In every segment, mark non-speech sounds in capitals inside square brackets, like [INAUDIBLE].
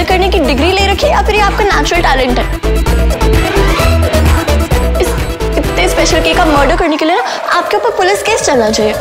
Mood spoil करने की degree ले रखी है या फिर ये आपका नेचुरल टैलेंट है? इस इतने स्पेशल केक का मर्डर करने के लिए ना आपके ऊपर पुलिस केस चलना चाहिए।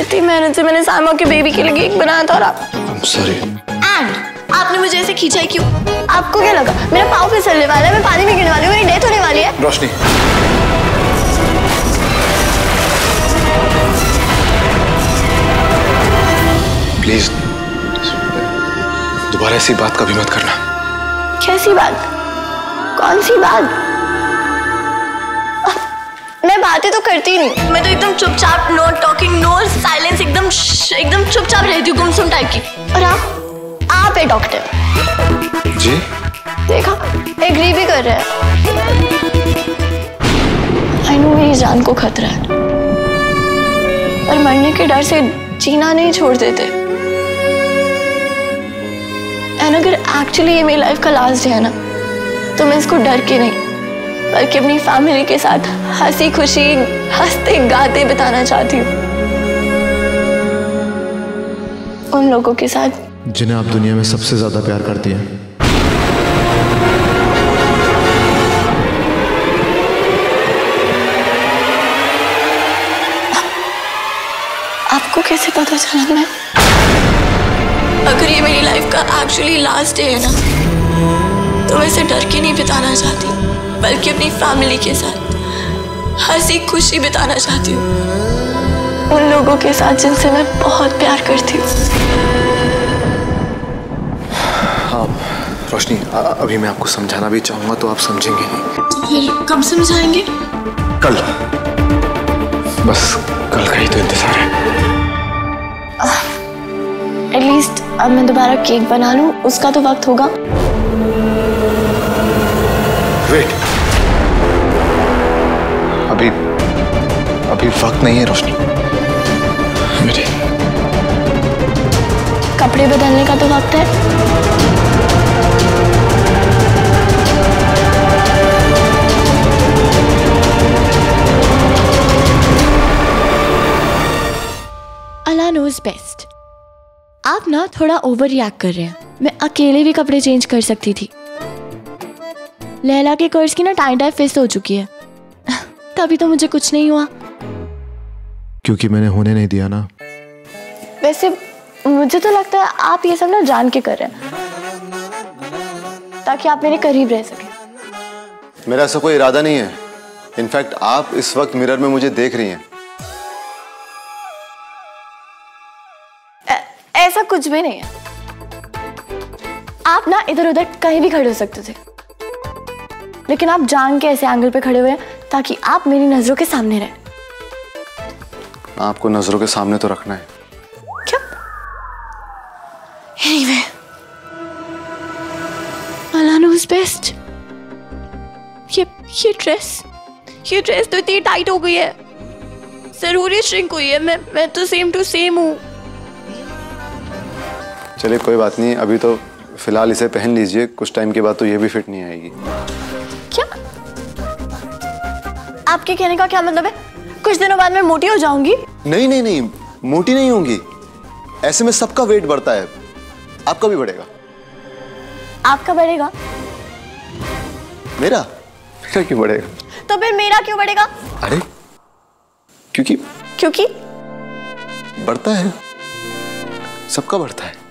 इतनी मेहनत से मैंने सामा के बेबी के लिए केक बनाया था और आप सॉरी एंड आपने मुझे ऐसे खींचा है क्यों? आपको क्या लगा? मेरा पाँव फिसलने वाला है मैं पानी में गिरने वाली हूँ मेरी डेथ होने वाली है। रोशनी। प्लीज़ दोबारा ऐसी बात कभी मत करना। कैसी बात? कौन सी बात? मैं बातें तो करती नहीं। मैं तो एकदम चुपचाप नो टॉकिंग नो साइलेंस एकदम एकदम चुपचाप रहती हूँ गुमसुम टाइप की। और आप? आप है डॉक्टर जी? देखा? एग्री भी कर रहे हैं। आई नो मेरी जान को खतरा है। पर मरने के डर से जीना नहीं छोड़ देते। एंड अगर एक्चुअली ये मेरी लाइफ का लास्ट डे है ना तो मैं इसको डर के नहीं बल्कि अपनी फैमिली के साथ हँसी खुशी हँसते गाते बिताना चाहती हूँ। उन लोगों के साथ। जिन्हें आप दुनिया में सबसे ज़्यादा प्यार करती हैं। आपको कैसे पता चला मैं अगर ये मेरी लाइफ का एक्चुअली लास्ट डे है ना तो मैं इसे डर के नहीं बिताना चाहती बल्कि अपनी फैमिली के साथ हँसी खुशी बिताना चाहती हूँ। उन लोगों के साथ जिनसे मैं बहुत प्यार करती हूँ। हाँ रोशनी अभी मैं आपको समझाना भी चाहूँगा तो आप समझेंगे नहीं। फिर कब समझाएँगे? कल। बस कल का ही तो इंतज़ार है। अब मैं दोबारा केक बना लूँ उसका तो वक्त होगा। वेट अभी अभी वक्त नहीं है रोशनी। मेरे कपड़े बदलने का तो वक्त है। नोज़ बेस्ट आप ना थोड़ा ओवर रिएक्ट कर रहे हैं। मैं अकेले भी कपड़े चेंज कर सकती थी। लैला के कर्ज की ना टाइम टाइम फिस्ट हो चुकी है। [LAUGHS] तभी तो मुझे कुछ नहीं हुआ। क्योंकि मैंने होने नहीं दिया ना। वैसे मुझे तो लगता है आप ये सब ना जान के कर रहे हैं। ताकि आप मेरे करीब रह सके। मेरा ऐसा कोई इरादा नहीं है। इनफैक्ट आप इस वक्त मिरर में मुझे देख रही हैं। ऐसा कुछ भी नहीं है। आप ना इधर उधर कहीं भी खड़े हो सकते थे। लेकिन आप जान के ऐसे एंगल पे खड़े हुए हैं ताकि आप मेरी नज़रों के सामने रहे। आपको नज़रों के सामने तो रखना है। क्या? नोज़ बेस्ट ये ये ड्रेस ये ड्रेस तो इतनी टाइट हो गई है। ज़रूरी श्रिंक हुई है मैं मैं तो सेम टू सेम हूँ। चलिए कोई बात नहीं। अभी तो फ़िलहाल इसे पहन लीजिए। कुछ टाइम के बाद तो ये भी फिट नहीं आएगी। क्या? आपके कहने का क्या मतलब है? कुछ दिनों बाद मैं मोटी हो जाऊँगी? नहीं नहीं नहीं। मोटी नहीं होंगी। ऐसे में सबका वेट बढ़ता है। आपका भी बढ़ेगा। आपका बढ़ेगा? मेरा? मेरा क्यों बढ़ेगा? तो फिर मेरा क्यों बढ़ेगा? अरे क्योंकि क्योंकि? बढ़ता है। सबका बढ़ता है।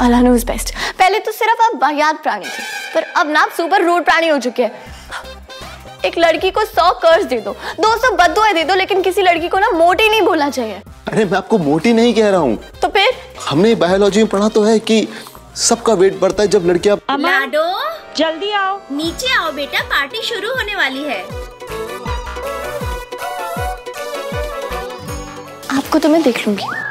अल्लाह नोज़ बेस्ट पहले तो सिर्फ़ आप वाहियात प्राणी थे पर अब ना आप सुपर रूड प्राणी हो चुके हैं। एक लड़की को सौ कर्ज दे दो दो सौ बदुआएँ दे दो लेकिन किसी लड़की को ना मोटी नहीं बोलना चाहिए। अरे मैं आपको मोटी नहीं कह रहा हूँ। तो फिर? हमने बायोलॉजी में पढ़ा तो है कि सबका वेट बढ़ता है जब लड़कियाँ लाडो। जल्दी आओ। नीचे आओ बेटा पार्टी शुरू होने वाली है। आपको तो मैं देख लूँगी।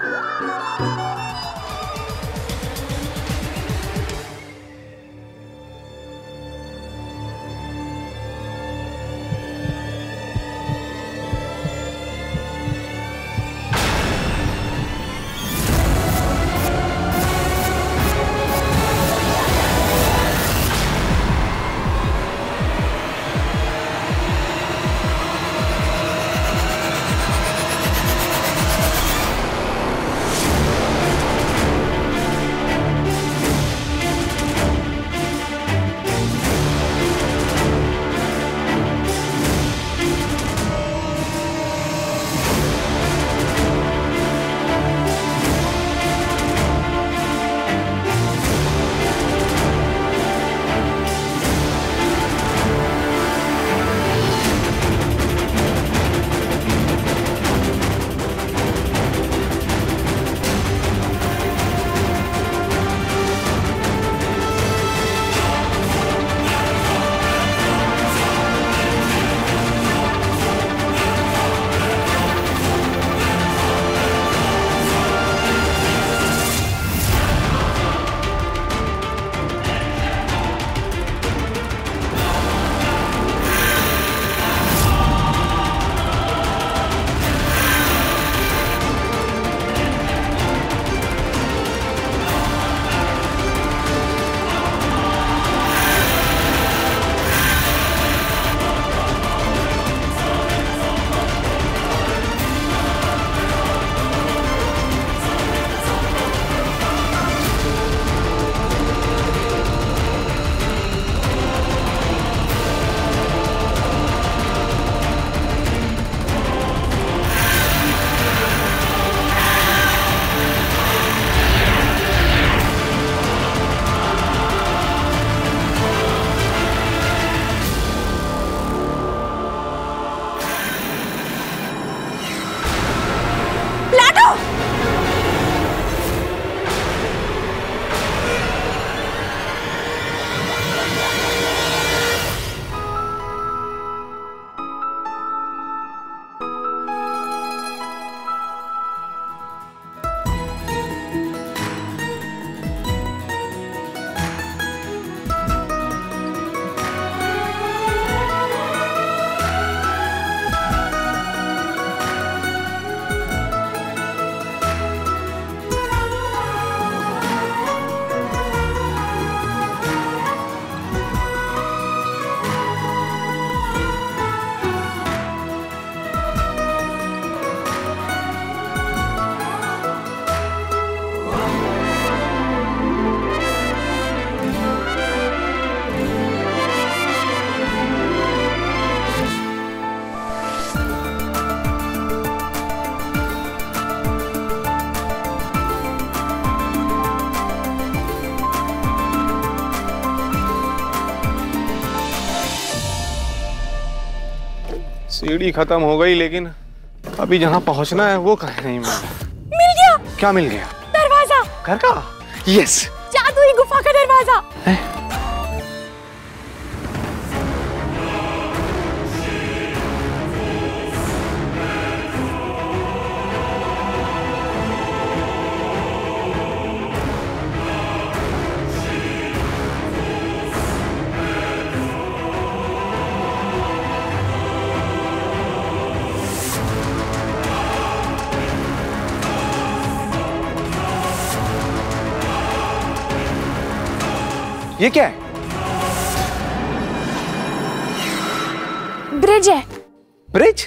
सीढ़ी खत्म हो गई लेकिन अभी जहाँ पहुँचना है वो कहीं नहीं मिला। मिल गया। क्या मिल गया? दरवाज़ा। घर का? यस जादुई गुफा का दरवाज़ा। ये क्या है? ब्रिज है। ब्रिज?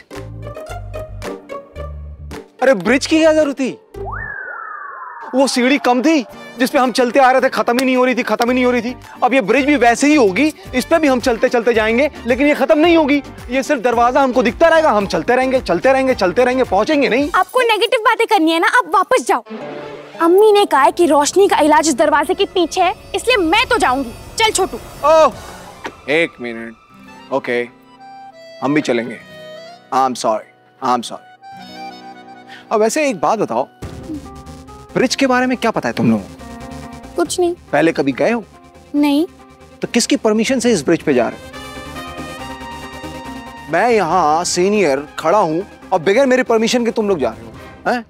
अरे ब्रिज की क्या ज़रूरत थी? वो सीढ़ी कम थी जिसपे हम चलते आ रहे थे खत्म ही नहीं हो रही थी खत्म ही नहीं हो रही थी। अब ये ब्रिज भी वैसे ही होगी इस पे भी हम चलते चलते जाएँगे लेकिन ये खत्म नहीं होगी। ये सिर्फ़ दरवाज़ा हमको दिखता रहेगा हम चलते रहेंगे चलते रहेंगे चलते रहेंगे पहुँचेंगे नहीं। आपको नेगेटिव बातें करनी है ना आप वापस जाओ। अम्मी ने कहा है कि रोशनी का इलाज इस दरवाजे के पीछे है इसलिए मैं तो जाऊँगी। चल छोटू। ओह। एक मिनट। ओके। हम भी चलेंगे। I am sorry I am sorry अब वैसे एक बात बताओ। ब्रिज के बारे में क्या पता है तुम लोगों को? कुछ नहीं। पहले कभी गए हो? नहीं। तो किसकी परमिशन से इस ब्रिज पे जा रहे मैं यहाँ सीनियर खड़ा हूँ और बगैर मेरी परमिशन के तुम लोग जा रहे हो हैं?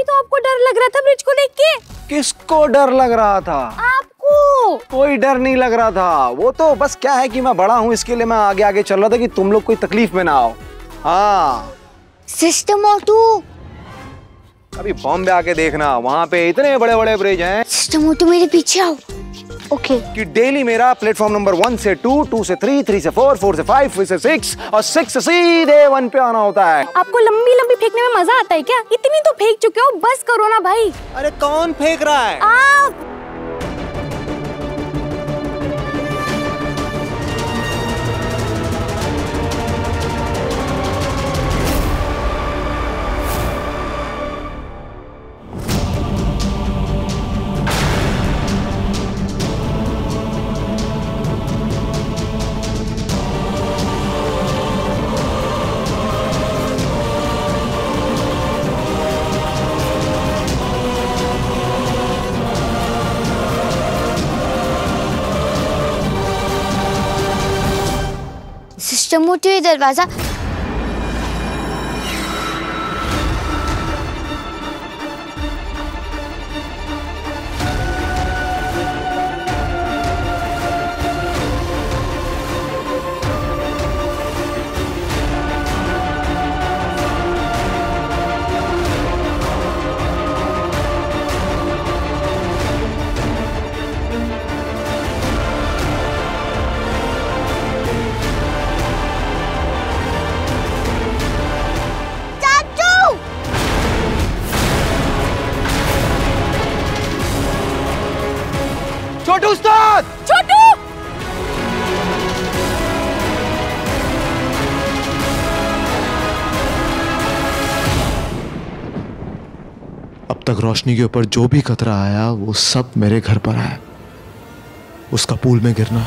अब भी तो आपको डर लग रहा था ब्रिज को देख के। किसको डर लग रहा था? आपको। कोई डर नहीं लग रहा था। वो तो बस क्या है कि मैं बड़ा हूँ इसके लिए मैं आगे आगे चल रहा था कि तुम लोग कोई तकलीफ़ में ना आओ। हाँ। सिस्टम मोटू अभी बॉम्बे आके देखना वहाँ पे इतने बड़े बड़े ब्रिज हैं। सिस्टम मोटू मेरे पीछे आओ। ओके कि डेली मेरा प्लेटफॉर्म नंबर वन से टू टू से थ्री थ्री से फोर फोर से फाइव फिर से सिक्स और सिक्स से सीधे वन पे आना होता है। आपको लंबी लंबी फेंकने में मज़ा आता है क्या? इतनी तो फेंक चुके हो बस करो ना भाई। अरे कौन फेंक रहा है? आप सिस्टर मोटी दरवाज़ा रोशनी के ऊपर जो भी खतरा आया, वो सब मेरे घर पर आया। उसका पूल में गिरना।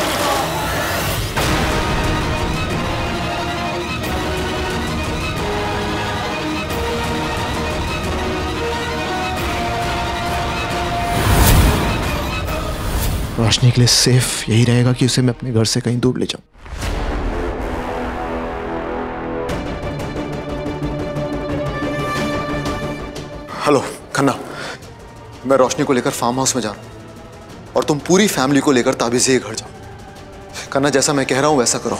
रोशनी के लिए सेफ़ यही रहेगा कि उसे मैं अपने घर से कहीं दूर ले जाऊँ। हेलो, खन्ना। मैं रोशनी को लेकर फार्म हाउस में जा रहा हूँ और तुम पूरी फैमिली को लेकर ताबी से घर जाओ। खन्ना, जैसा मैं कह रहा हूँ, वैसा करो।